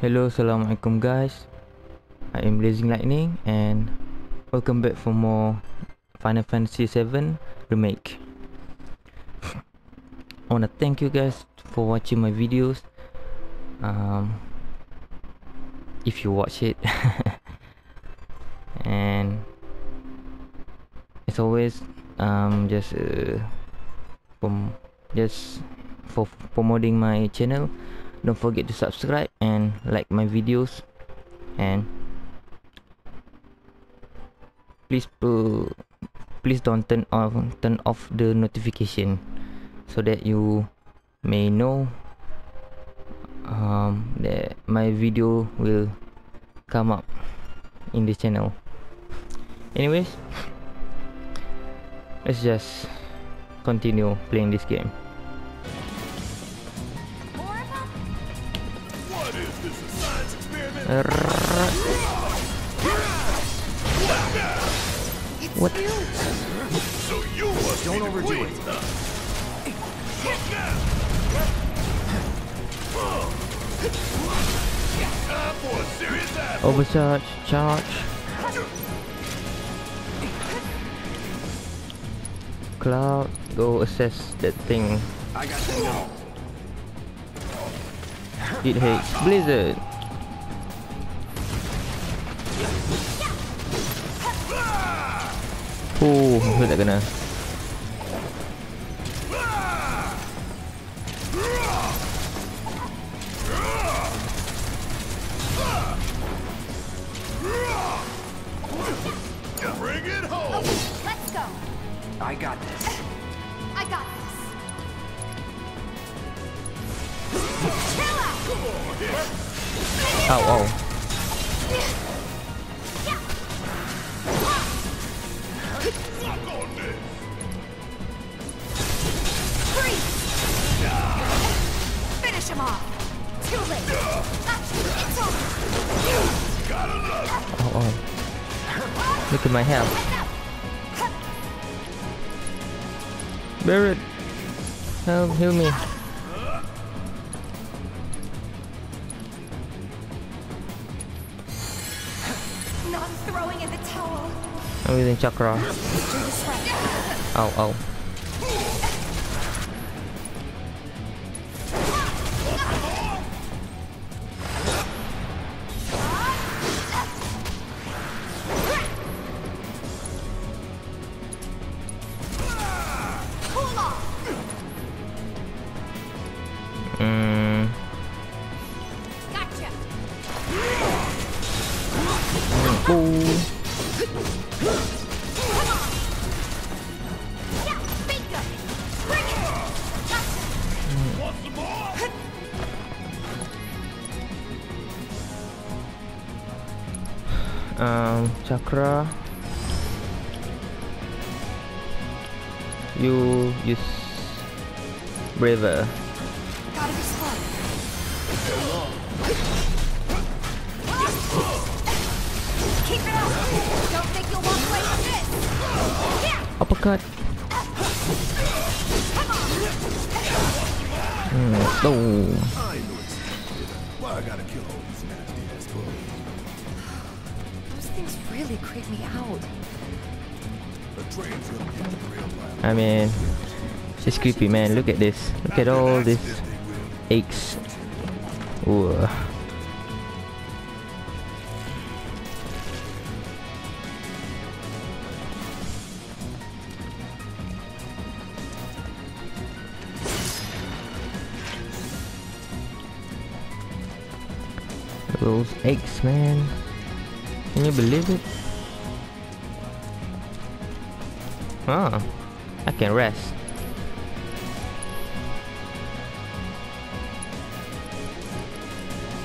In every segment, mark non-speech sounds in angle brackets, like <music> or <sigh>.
Hello, Assalamualaikum guys. I am Blazing Lightning and welcome back for more Final Fantasy 7 Remake. I wanna thank you guys for watching my videos. Um, If you watch it. <laughs> And As always um, Just uh, from Just for promoting my channel don't forget to subscribe and like my videos and please pu- please don't turn off turn off the notification so that you may know um, that my video will come up in this channel. Anyways let's just continue playing this game What? So you must Don't overdo it. Overcharge, charge. Cloud, go assess that thing. I got you now. It hates Blizzard. Oh, aku tak kena. Bring it home. Let's go. I got this. I got this. Chill out. Ow, ow. Finish him off. Too late. It's over. Got enough. Ow, ow. Look at my health. Barret. Help, heal me. Not throwing in the towel. I'm using chakra. Oh, this chakra. You use braver Gotta be slow. Really creep me out. The train's gonna get the real life. I mean it's creepy man look at this look at all this aches Ooh. Those aches, man. You believe it? Huh. I can rest.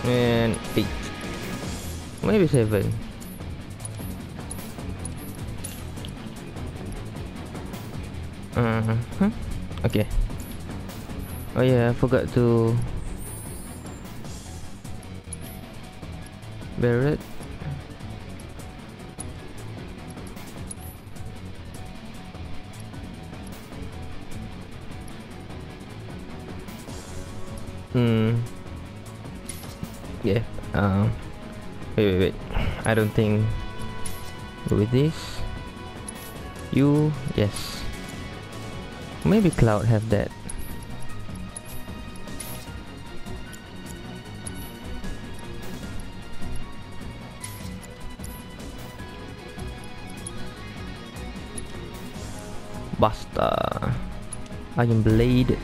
And eight. Maybe seven. Uh huh. Okay. Oh yeah, I forgot to Barret. I don't think with this. You, yes. Maybe Cloud have that. Basta. Iron Blade.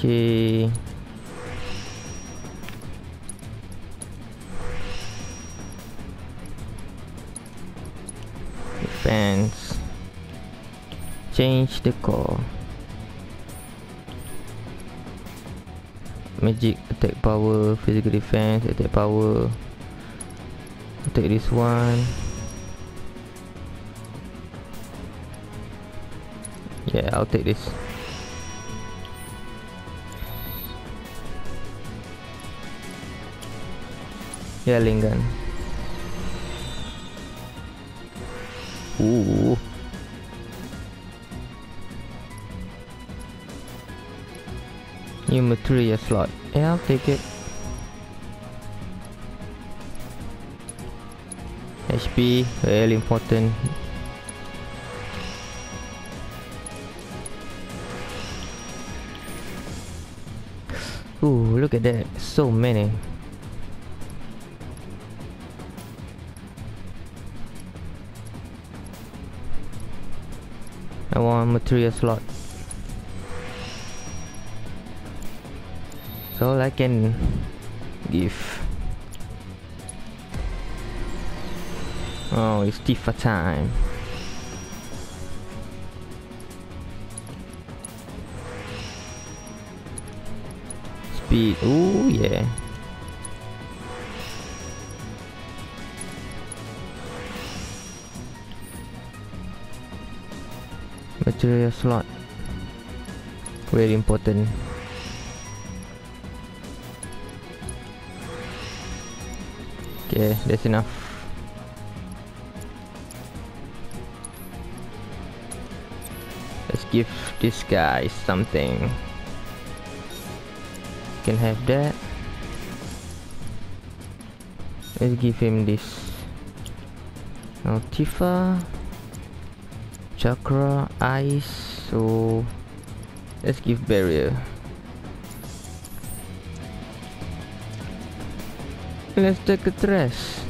Okay. Defense. Change the core. Magic attack power, physical defense, attack power. Take this one. Yeah, I'll take this. Yeah, Lingan. Ooh. New material slot. Yeah, I'll take it. HP, very important. Ooh, look at that. So many. Want material slot. So I can give. Oh, it's Tifa time. Speed. oh yeah. Material slot. Very important. Okay, that's enough. Let's give this guy something. Can have that. Let's give him this. Now Tifa, Chakra, Ice. So let's give barrier. Let's take a dress.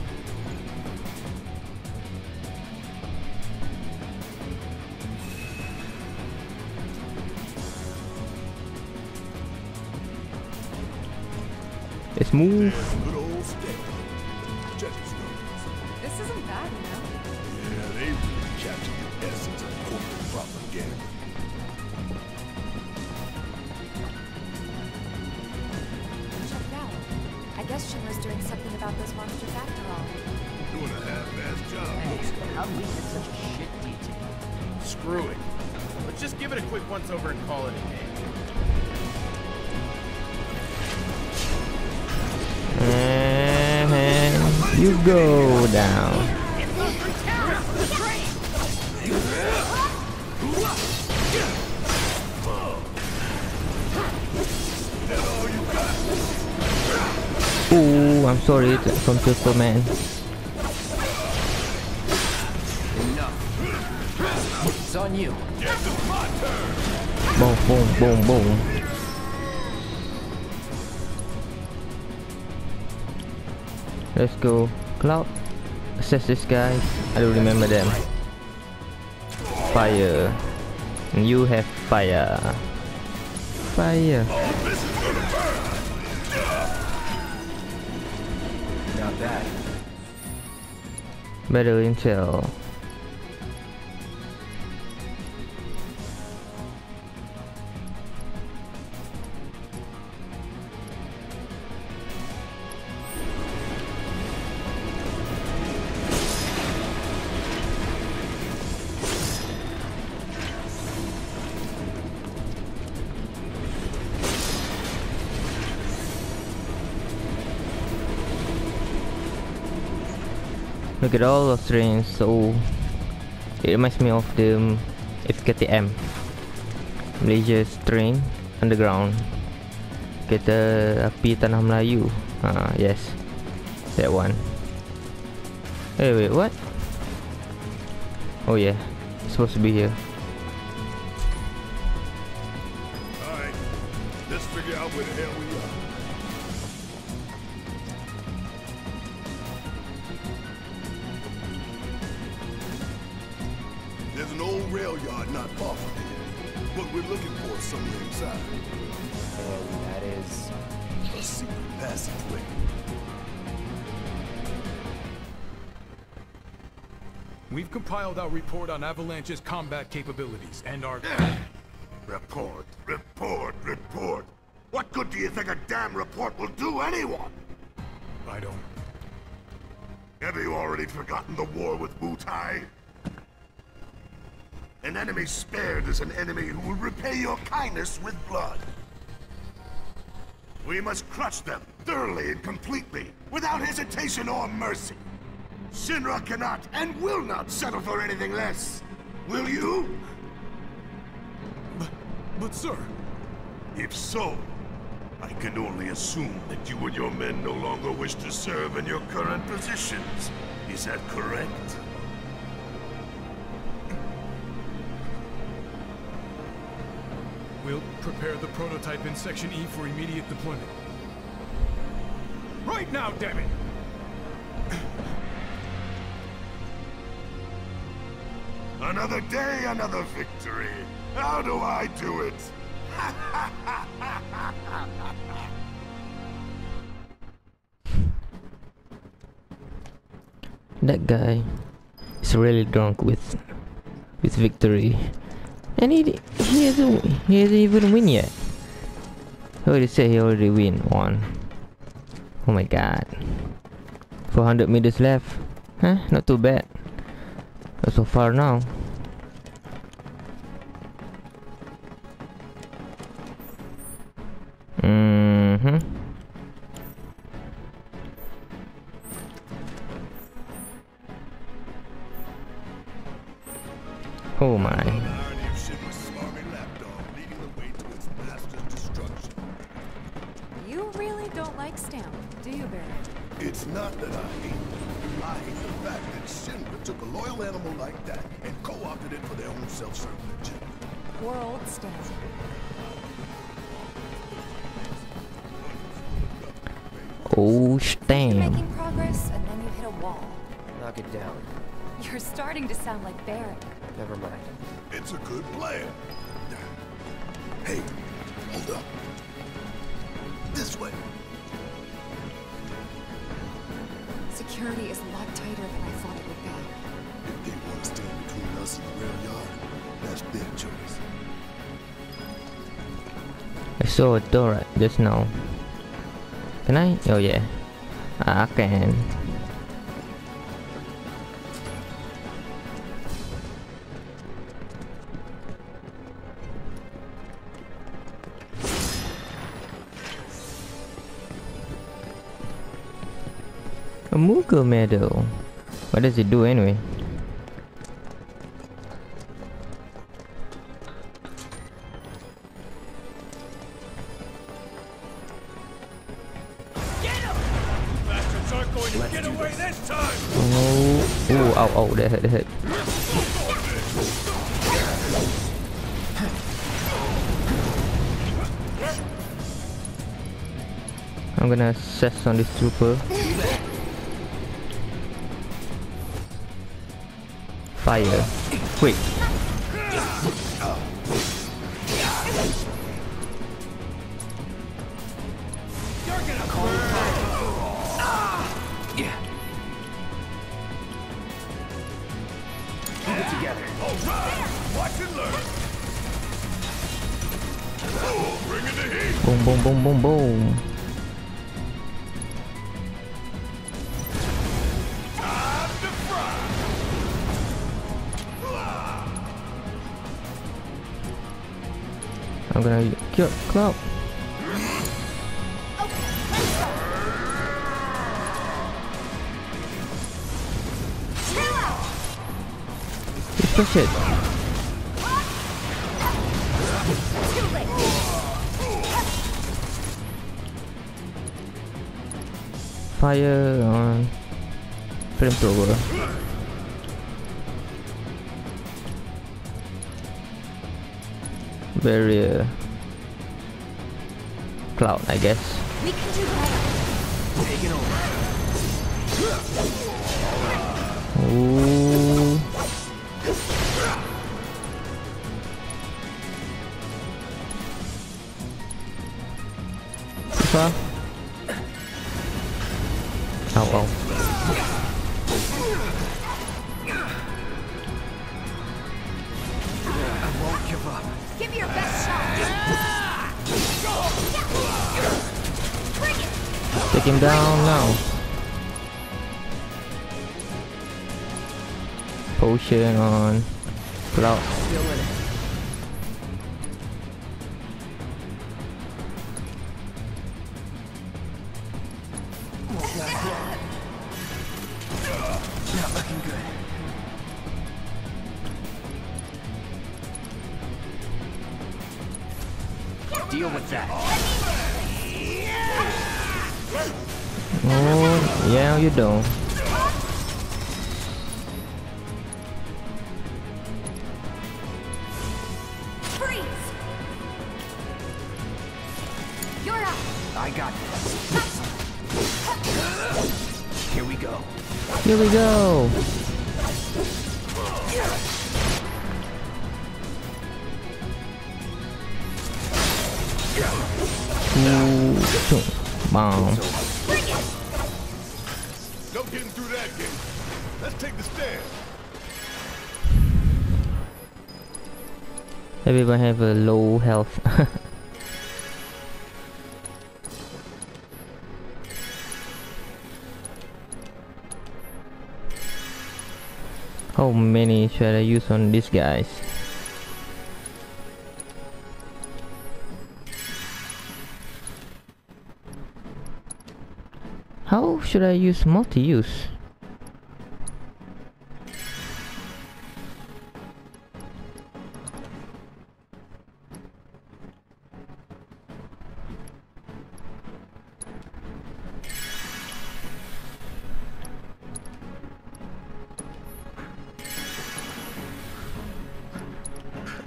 Let's move. Give it a quick once over and call it a day. And you go down. Ooh, I'm sorry it's from Superman. Enough. It's on you. Boom, boom, boom, boom. Let's go. Cloud. Assess this guy. I don't remember them. Fire. And you have fire. Fire. Better intel. At all those trains. So it reminds me of the um, FKTM Malaysia's train underground. Kereta api Tanah Melayu. Ah, yes. That one. Hey, wait, what? Oh yeah, supposed to be here. Compiled our report on Avalanche's combat capabilities and our... <sighs> Report, report, report. What good do you think a damn report will do anyone? I don't... Have you already forgotten the war with Wutai? An enemy spared is an enemy who will repay your kindness with blood. We must crush them, thoroughly and completely, without hesitation or mercy. Shinra cannot and will not settle for anything less. Will you? But, but sir... If so, I can only assume that you and your men no longer wish to serve in your current positions. Is that correct? We'll prepare the prototype in Section E for immediate deployment. Right now, damn it! Another day, another victory. How do I do it? <laughs> That guy is really drunk with with victory, and he he hasn't he hasn't even win yet. He already say he already win one. Oh my god. 400 meters left. Huh? Not too bad. So far now. Sound like Barret. Never mind. It's a good plan. Hey, hold up. This way. Security is a lot tighter than I thought it would be. If they want to stand between us and the rail yard, that's their choice. I saw a door right just now. Can I? Oh yeah. Ah, I can. A Moogle medal. What does it do anyway? Bastards aren't going to get away this time! Oh, oh, ow, ow, that hurt, that hurt. I'm gonna assess on this trooper. The heat. Boom, boom, boom, boom, boom. I'm gonna kill Cloud. Just push it. Fire on flamethrower. Barrier. Uh, cloud, I guess. We can do better. Ooh. Apa? Ow, ow. Give me your best shot. Take him down now. Potion on Cloud. Still yeah. Freeze. You're up. I got this. Here we go. Here we go. Ooh, bomb. Getting through that gate. Let's take the stairs. Everyone have a low health. <laughs> How many should I use on these guys? Should I use multi-use?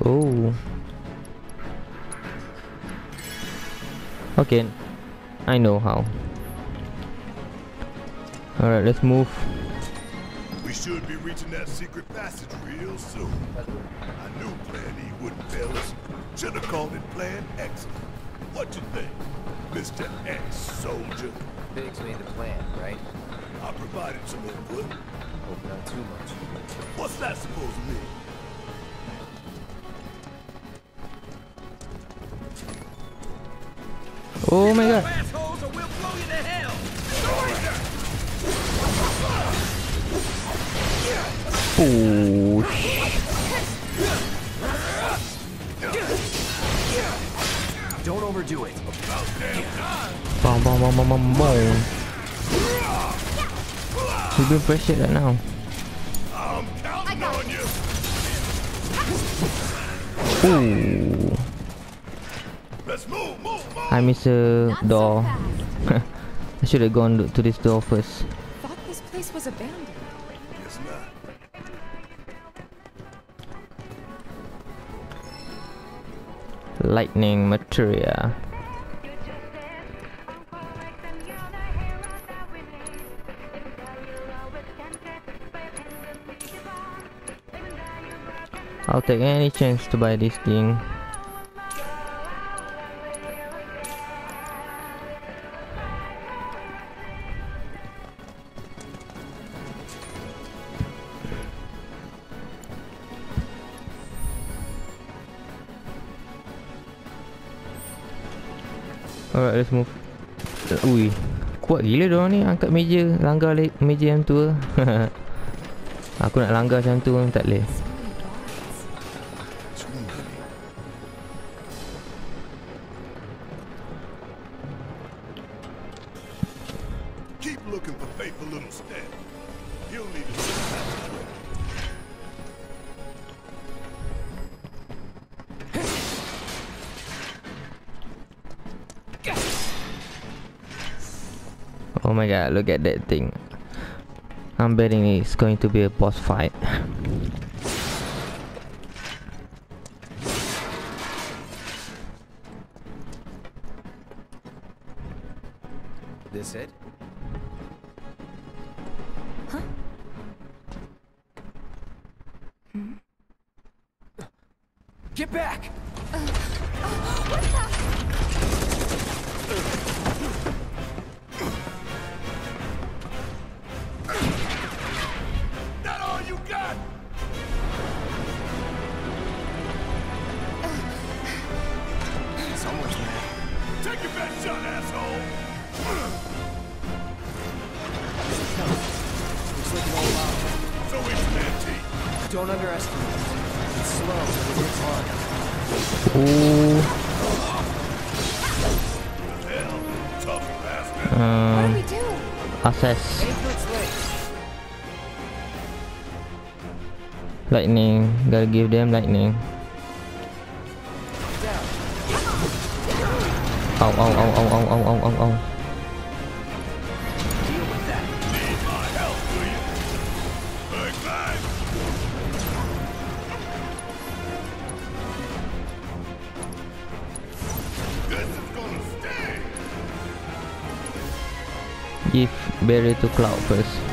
Oh. Okay, I know how. Alright, let's move. We should be reaching that secret passage real soon. I knew Plan E wouldn't fail us. Should have called it Plan X. What you think, Mr. Ex-SOLDIER? Biggs made the plan, right? I provided some input. Hope not too much. What's that supposed to mean? Oh my god. Oh, sh- Don't overdo it. Boom, boom, boom, boom, boom, boom. We've been pressured right now. I'm counting on you. Ooh. Let's move, move, move. I miss a Not door. so <laughs> fast. I should have gone to this door first. Thought this place was abandoned. Lightning materia. I'll take any chance to buy this thing. Let's move. Ui, kuat gila diorang ni angkat meja, langgar meja yang tua. <laughs> Aku nak langgar macam tu tak boleh. God, look at that thing. I'm betting it's going to be a boss fight. This it? Give them lightning. Down. Ow, ow, ow, ow, ow, ow, ow, ow. Give berry to Cloud first.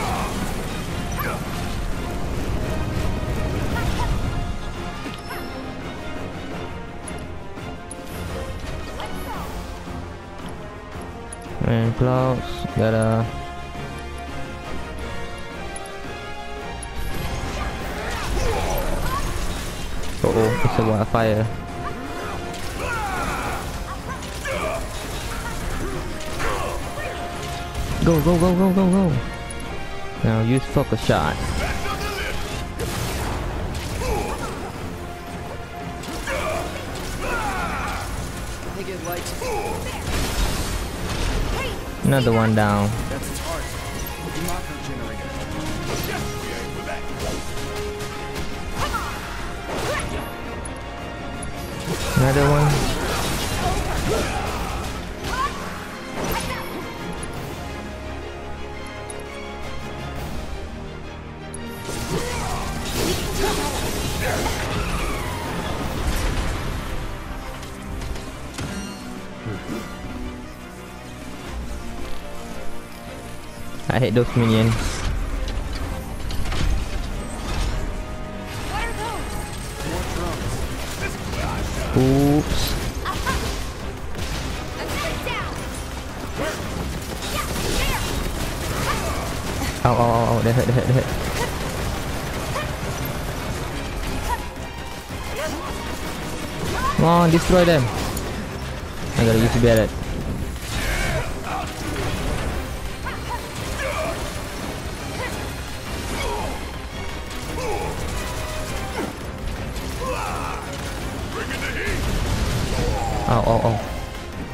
clouds gotta Uh oh, it's a wildfire. Go, go, go, go, go, go. Now use focus shot. Another one down. Another one. Those minions. Oops. Ow, ow, ow, ow. That hurt, that hurt, that hurt. Come on, destroy them. I gotta use the Barret.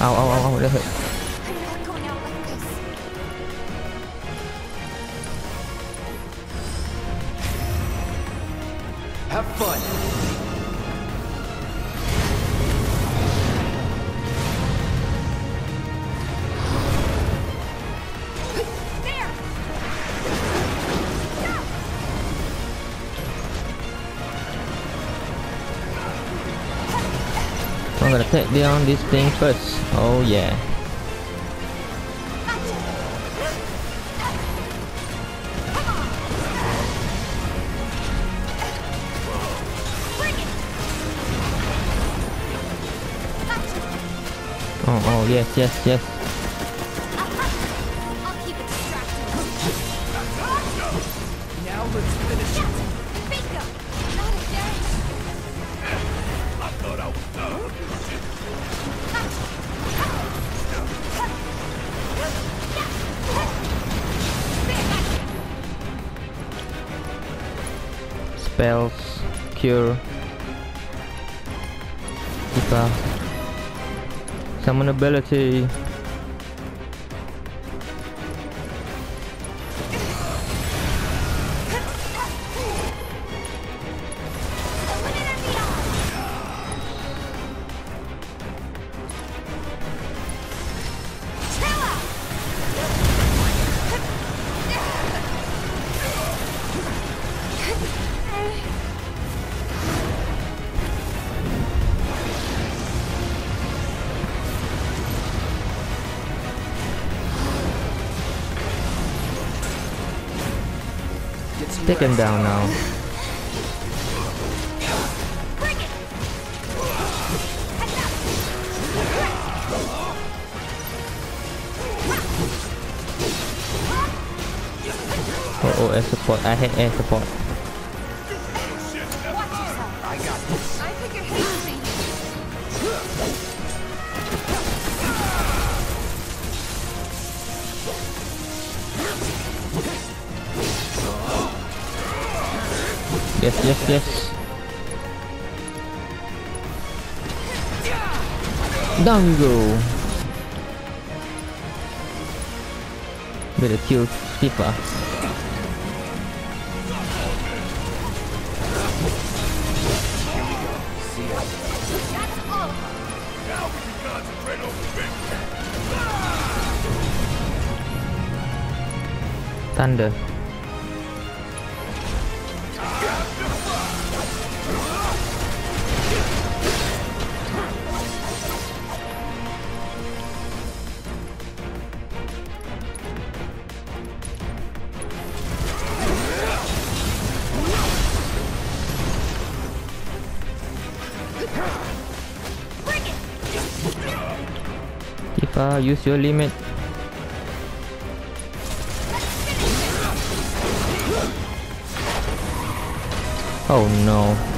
Ow, ow, ow, ow, that hurt. Have fun. Take down this thing first. Oh yeah. Oh, oh, yes, yes, yes. Spells, cure. Tifa. Summon ability. Down now. Oh, oh, air support. I hate air support. Yes, yes, yes. Down you go. Better kill Tifa. That's Use your limit. Oh no.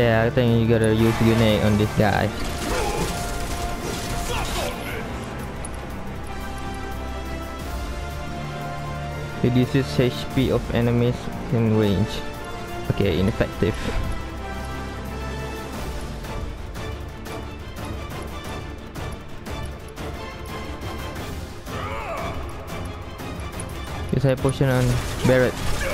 Yeah, I think you gotta use grenade on this guy. Reduces HP of enemies in range. Okay, ineffective. Use a potion on Barret.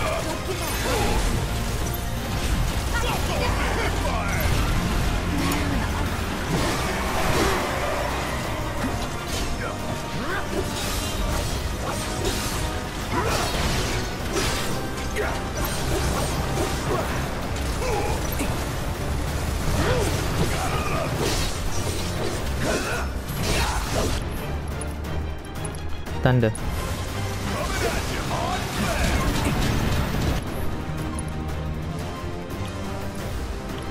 Thunder.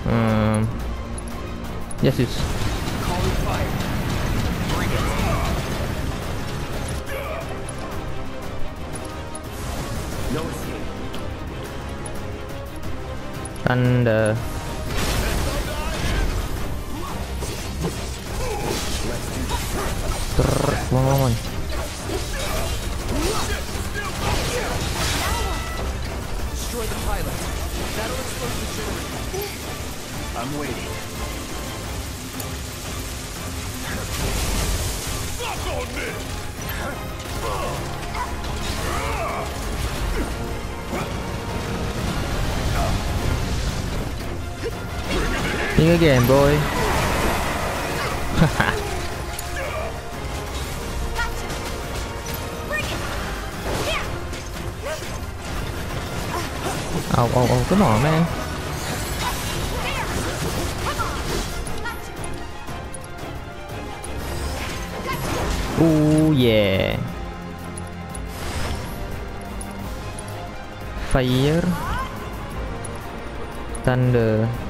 Um, yes, it's Calling fire. Bring it. No That'll expose the generator. I'm waiting. Fuck on this! Think again, boy. Oh, oh, oh, come on, man. Ooh, yeah. Fire. Thunder.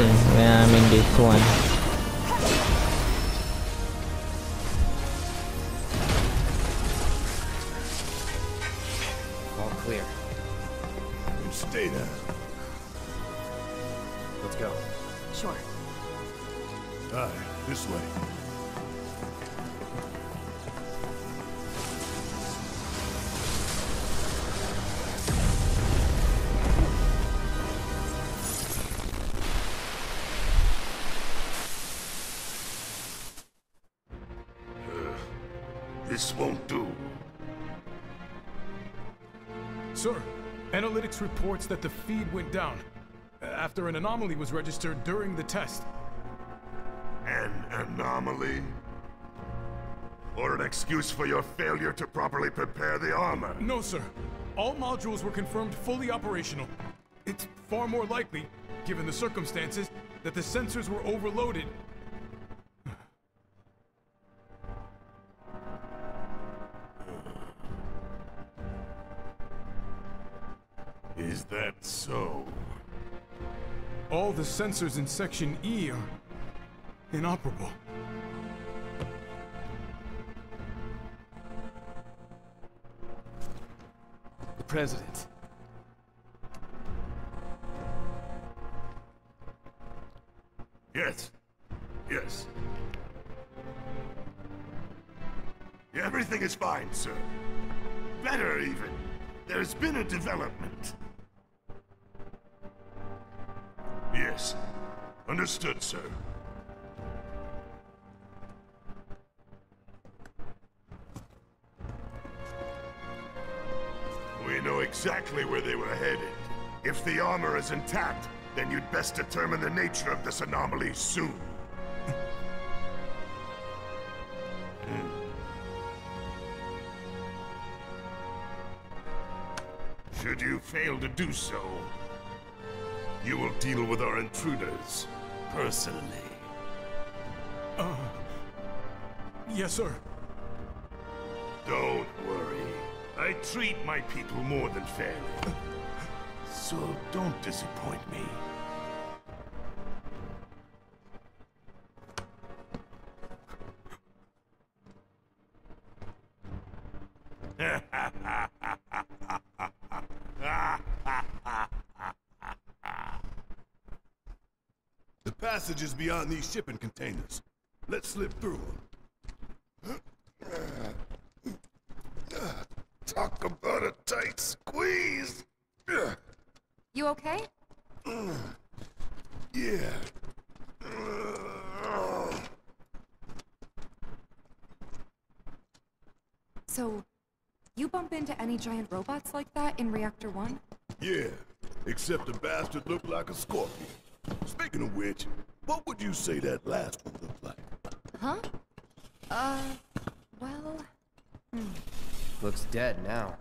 Anything when I'm in this one. All clear. You stay there. Let's go. Sure. Aye, this way. Reports that the feed went down uh, after an anomaly was registered during the test. An anomaly? Or an excuse for your failure to properly prepare the armor? No, sir. All modules were confirmed fully operational. It's far more likely, given the circumstances, that the sensors were overloaded. All the sensors in Section E are inoperable. The president. Yes. Yes. Everything is fine, sir. Better, even. There's been a development. Understood, sir. We know exactly where they were headed. If the armor is intact, then you'd best determine the nature of this anomaly soon. Hmm. Should you fail to do so, you will deal with our intruders personally. Uh, yes, sir. Don't worry. I treat my people more than fairly. So don't disappoint me. The passage is beyond these shipping containers. Let's slip through them. Talk about a tight squeeze. You okay? Yeah. So, you bump into any giant robots like that in Reactor 1? Yeah, except the bastard looked like a scorpion. Speaking of which, you say that last one looked like? Huh? Uh, well, Looks dead now.